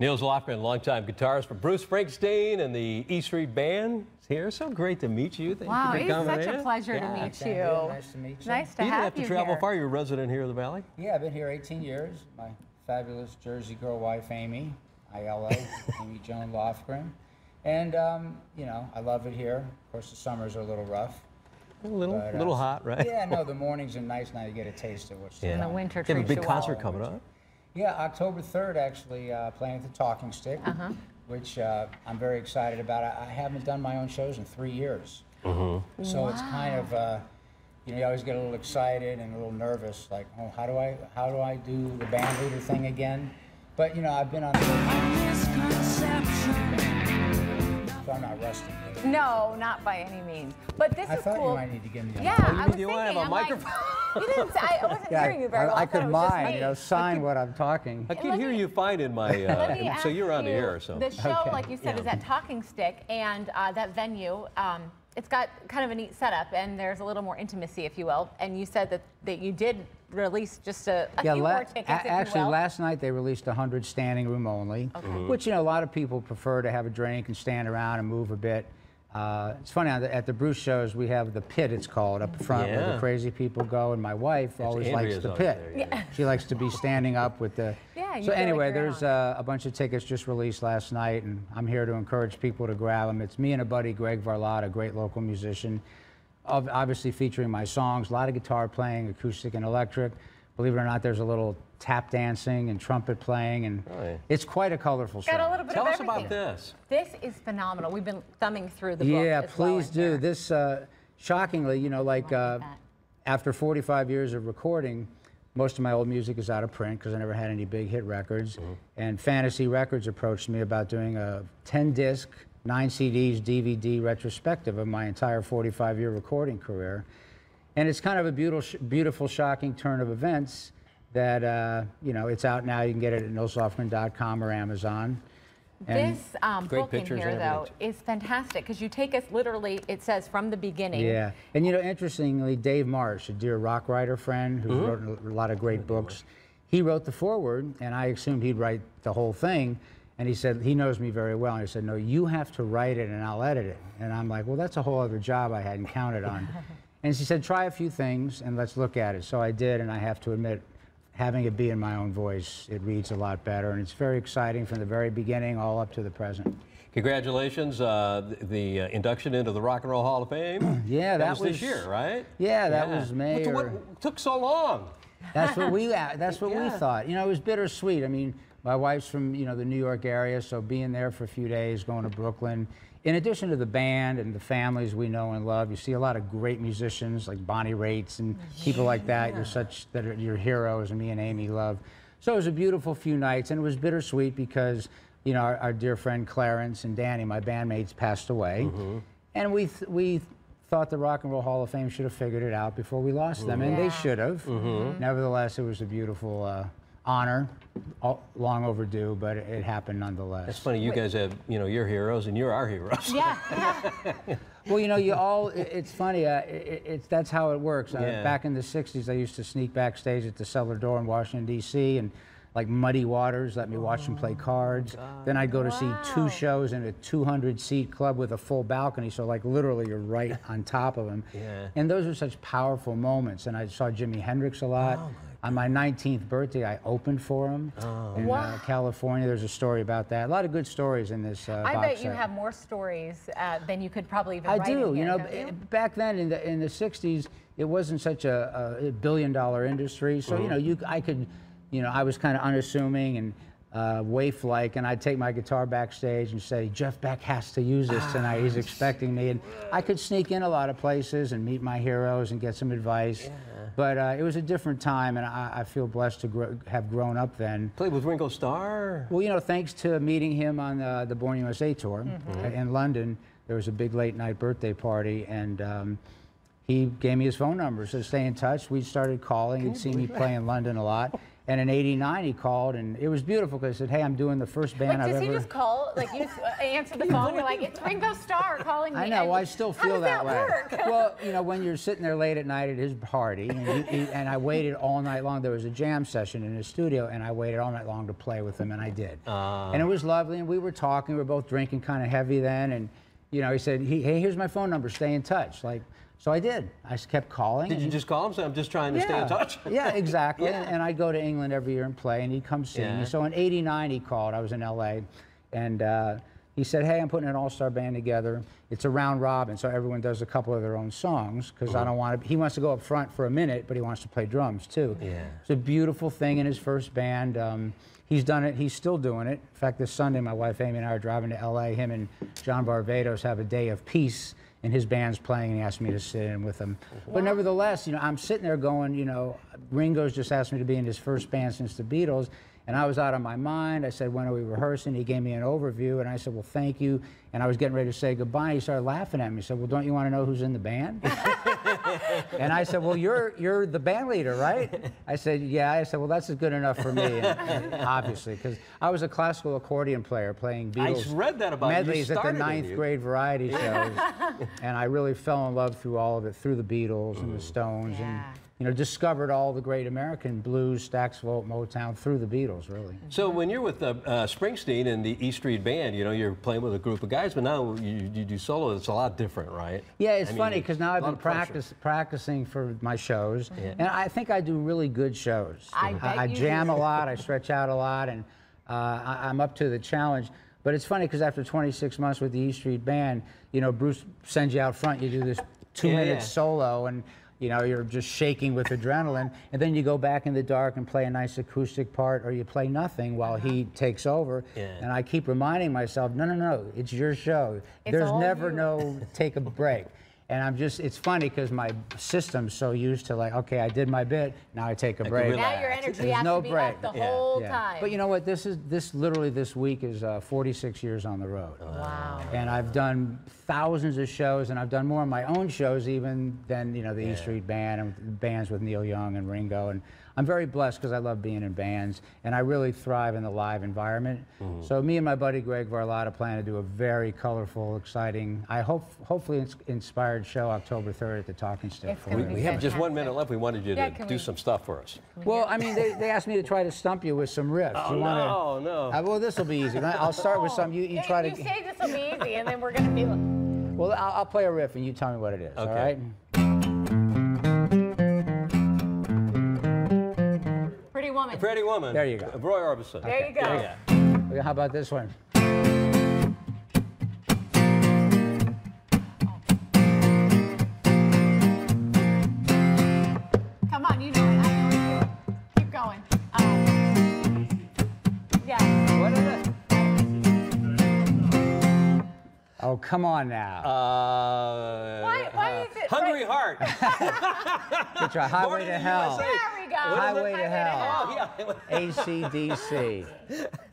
Nils Lofgren, longtime guitarist for Bruce Springsteen and the E Street Band, is here. So great to meet you. Thank Wow, you for it's coming such in. a pleasure Yeah. to meet Thank you. Nice to meet you. Nice to You didn't have have to travel here. far. You're a resident here in the Valley. Yeah, I've been here 18 years. My fabulous Jersey girl wife, Amy, ILO, Amy Joan Lofgren. And, um, you know, I love it here. Of course, the summers are a little rough. A little, but, uh, little hot, right? Yeah, no, the mornings are nice now. You get a taste of what's Yeah. And the going on. winter You have a big concert coming up. Yeah, October 3rd, actually, uh, playing at the Talking Stick, Uh-huh. which uh, I'm very excited about. I, I haven't done my own shows in three years. Mm-hmm. So it's kind of, uh, you know, you always get a little excited and a little nervous, like, oh, how do I, how do I do the band leader thing again? But you know, I've been on. So I'm not rusty. really. No, not by any means. But this I is thought cool. you might need to give me a yeah, mic. Oh, you I mean was you wanna have thinking, a I'm like, microphone? you didn't say, I wasn't hearing you very well. I, I thought could it mime, you know, sign what I'm talking. I can Let hear me- you fine in my. Let Uh, so you're on the you, air, so. The show, Okay. like you said, is Yeah. at Talking Stick, and uh, that venue, um, it's got kind of a neat setup, and there's a little more intimacy, if you will. And you said that, that you did release just a, a Yeah, few la- more tickets, a- if you actually, will. last night they released 100 standing room only, which, you know, a lot of people prefer to have a drink and stand around and move a bit. Uh, it's funny, at the Bruce shows, we have the pit, it's called, up front where the crazy people go, and my wife always likes Andrea's the pit. there, yeah. She likes to be standing up with the. Yeah, so anyway, there's uh, a bunch of tickets just released last night, and I'm here to encourage people to grab them. It's me and a buddy, Greg Varlotta, a great local musician, ob- obviously featuring my songs, a lot of guitar playing, acoustic and electric. Believe it or not, there's a little tap dancing and trumpet playing, and Right. it's quite a colorful show. Got a little bit Tell of us everything. about this. This is phenomenal. We've been thumbing through the book. Yeah, as well please do. here. This, uh, shockingly, you know, like uh, that. after 45 years of recording, most of my old music is out of print because I never had any big hit records. And Fantasy Records approached me about doing a 10 disc, 9 CDs, DVD retrospective of my entire 45 year recording career. And it's kind of a beautiful, beautiful, shocking turn of events that, uh, you know, it's out now. You can get it at nilslofgren.com or Amazon. And- This um, book in here, though, is fantastic because you take us literally, it says from the beginning. Yeah, and you know, interestingly, Dave Marsh, a dear rock writer friend who's Mm-hmm. wrote a lot of great books, he wrote the foreword, and I assumed he'd write the whole thing. And he said he knows me very well, and he said, "No, you have to write it, and I'll edit it." And I'm like, "Well, that's a whole other job I hadn't counted on." and she said, "Try a few things, and let's look at it." So I did, and I have to admit, having it be in my own voice, it reads a lot better, and it's very exciting from the very beginning all up to the present. Congratulations, uh, the, the uh, induction into the Rock and Roll Hall of Fame. Yeah, that was, was- this year, right? Yeah, that was May What, what took so long? That's what we that's what we thought. You know, it was bittersweet. I mean, my wife's from you know the New York area, so being there for a few days, going to Brooklyn. In addition to the band and the families we know and love, you see a lot of great musicians like Bonnie Raitt and people like that. You're such that are your heroes, and me and Amy love. So it was a beautiful few nights, and it was bittersweet because you know our, our dear friend Clarence and Danny, my bandmates, passed away, mm-hmm. and we th- we thought the Rock and Roll Hall of Fame should have figured it out before we lost them, and they mm-hmm. should have. Mm-hmm. Nevertheless, it was a beautiful uh, honor, all, long overdue, but it, it happened nonetheless. It's funny, you guys have, you know, your heroes and you're our heroes. Yeah, yeah. Well, you know, you all, i- it's funny, uh, it, it's, that's how it works. Uh, Yeah. Back in the 60s, I used to sneak backstage at the cellar door in Washington, D.C., and like Muddy Waters let me watch them play cards. Then I'd go to see two shows in a 200 seat club with a full balcony, so like literally you're right on top of them. Yeah. And those are such powerful moments. And I saw Jimi Hendrix a lot. On my 19th birthday, I opened for him in Wow. uh, California. There's a story about that. A lot of good stories in this uh, I box bet you have more stories uh, than you could probably even I write in do. You here, know, don't you? b- back then in the in the '60s, it wasn't such a, a billion dollar industry. So you know, you I could, you know, I was kind of unassuming and uh, waif like, and I'd take my guitar backstage and say, Jeff Beck has to use this tonight. He's expecting me, and I could sneak in a lot of places and meet my heroes and get some advice. But uh, it was a different time, and I, I feel blessed to grow, have grown up then. Played with Ringo Starr. Well, you know, thanks to meeting him on uh, the Born USA tour uh, in London, there was a big late night birthday party, and um, he gave me his phone number. So stay in touch. We started calling. He'd see me play in London a lot, And in '89, he called, and it was beautiful because he said, "Hey, I'm doing the first band Like, I've ever." does ever." he just call? Like, you just uh, answer the phone, you're like, it's Ringo Starr calling me. I know. Well, I still how feel does that, that, way. work? well, you know, when you're sitting there late at night at his party, and, he, he, and I waited all night long. There was a jam session in his studio, and I waited all night long to play with him, and I did. Ah. and it was lovely, and we were talking. We were both drinking kind of heavy then, and you know, he said, "Hey, here's my phone number. Stay in touch." Like, so I did. I just kept calling. Did you just call him? Say, I'm just trying to stay in touch. yeah, exactly. Yeah. And, I'd go to England every year and play, and he'd come see Yeah. me. So in '89, he called. I was in LA, and uh, he said, "Hey, I'm putting an all-star band together. It's a round robin, so everyone does a couple of their own songs because Uh-huh. I don't want to." He wants to go up front for a minute, but he wants to play drums too. Yeah. It's a beautiful thing in his first band. Um, he's done it. He's still doing it. In fact, this Sunday, my wife Amy and I are driving to LA. Him and John Barbados have a day of peace, and his band's playing, and he asked me to sit in with him. But nevertheless, you know, I'm sitting there going, you know, Ringo's just asked me to be in his first band since the Beatles. And I was out of my mind. I said, when are we rehearsing? He gave me an overview, and I said, well, thank you. And I was getting ready to say goodbye. He started laughing at me. He said, well, don't you want to know who's in the band? And I said, "Well, you're you're the band leader, right?" I said, "Yeah." I said, "Well, that's good enough for me, and- obviously, because I was a classical accordion player playing I Beatles read that about you. You medleys at the ninth grade variety shows, and I really fell in love through all of it, through the Beatles and the Stones, and Yeah. You know, discovered all the great American blues, Stax Volt, Motown through the Beatles, really. So when you're with uh, uh, Springsteen and the E Street Band, you know, you're playing with a group of guys, but now you, you do solo. It's a lot different, right? Yeah, it's I mean, funny because now I've been of practice, practicing for my shows, Yeah. and I think I do really good shows. I bet I jam a lot, I stretch out a lot, and uh, I, I'm up to the challenge. But it's funny because after 26 months with the E Street Band, you know, Bruce sends you out front, you do this two Yeah, minute yeah. solo, and you know, you're just shaking with adrenaline, and then you go back in the dark and play a nice acoustic part, or you play nothing while he uh-huh. takes over. Yeah. And I keep reminding myself, no, no, no, it's your show. It's There's never you. no take a break. And I'm just, it's funny because my system's so used to like, okay, I did my bit, now I take a break. Now your energy There's has no to be break. up the Yeah. whole Yeah. time. But you know what? This is, this literally this week is uh, 46 years on the road. wow. And I've done thousands of shows, and I've done more of my own shows even than you know the E Street Band and bands with Neil Young and Ringo. And I'm very blessed because I love being in bands, and I really thrive in the live environment. So me and my buddy Greg Varlotta plan to do a very colorful, exciting, I hope hopefully ins- inspired show October 3rd at the Talking Stick. It's for you. We have just one minute left. We wanted you Yeah, to do we- some stuff for us. Well, I mean, they, they asked me to try to stump you with some riffs. Oh, you wanna, no, no. Uh, well, this will be easy. I'll start with some. You, you Yeah, try you to. say this will be easy, and then we're gonna be. Well, I'll, I'll play a riff and you tell me what it is. All Okay. right. Pretty woman. Pretty Woman. There you go. Roy Orbison. There you go. Yeah. Okay, How about this one? Oh, come on now. Uh, Why- why is it Hungry right- Heart. Good try. Highway Born to in Hell. USA. There we go. Highway to Hell. Oh, yeah. ACDC.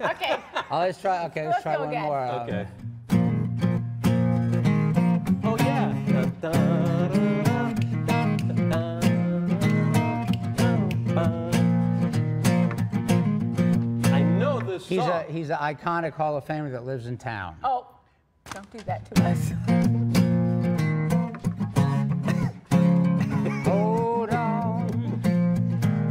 Okay. Oh, let's try. Okay, let's, Let's try one again. more. um, Oh yeah. I know this He's a he's an iconic Hall of Famer that lives in town. Oh, don't do that to us. Hold on,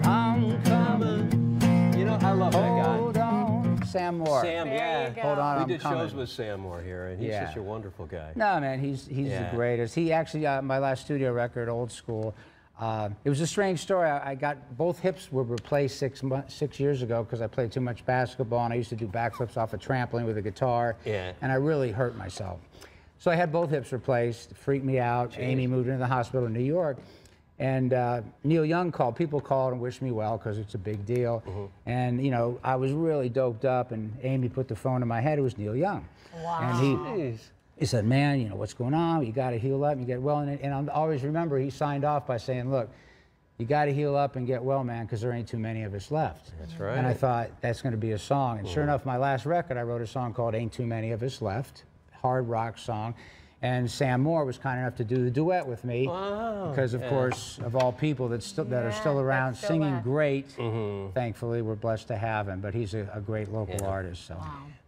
I'm coming. You know, I love that guy. Hold on, Sam Moore. Sam, There yeah. you go. Hold on, We I'm did coming. shows with Sam Moore here, and he's Yeah. such a wonderful guy. No, man, he's he's Yeah. the greatest. He actually, uh, my last studio record, Old School. Uh, it was a strange story. I, I got both hips were replaced six months, six years ago because I played too much basketball and I used to do backflips off a trampoline with a guitar. Yeah. And I really hurt myself. So I had both hips replaced. Freaked me out. Amy moved into the hospital in New York. And uh, Neil Young called. People called and wished me well because it's a big deal. And you know, I was really doped up. And Amy put the phone in my head. It was Neil Young. Wow. And he, Jeez. He said, "Man, you know what's going on? You got to heal up and get well." And, and I always remember he signed off by saying, "Look, you got to heal up and get well, man, because there ain't too many of us left." That's right. And I thought that's going to be a song. And sure enough, my last record, I wrote a song called "Ain't Too Many of Us Left," hard rock song. And Sam Moore was kind enough to do the duet with me Wow, because, of yeah. course, of all people that, still, that are still around still singing left. great. Mm-hmm. Thankfully, we're blessed to have him. But he's a, a great local Yeah. artist. So.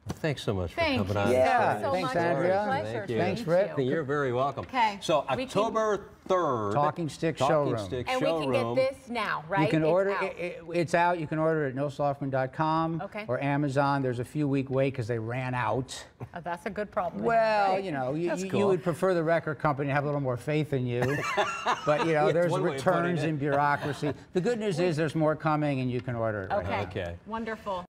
Thanks so much Thank for coming on. Yeah, so thanks, much. Andrea. It's a pleasure Thank you. Thanks, meet Rick. you. You're very welcome. Okay. So October 3rd. Talking Stick Talking Showroom. Stick And we can get this now, right? You can It's order out. It, it- it's out. You can order it at nilslofgren.com Okay. or Amazon. There's a few week wait because they ran out. Oh, that's a good problem. Well, you know, you, That's you, cool. you would prefer the record company to have a little more faith in you, but you know, Yeah, there's one way of putting returns it. and bureaucracy. The good news is there's more coming, and you can order it. Right now. Okay. Okay. Wonderful.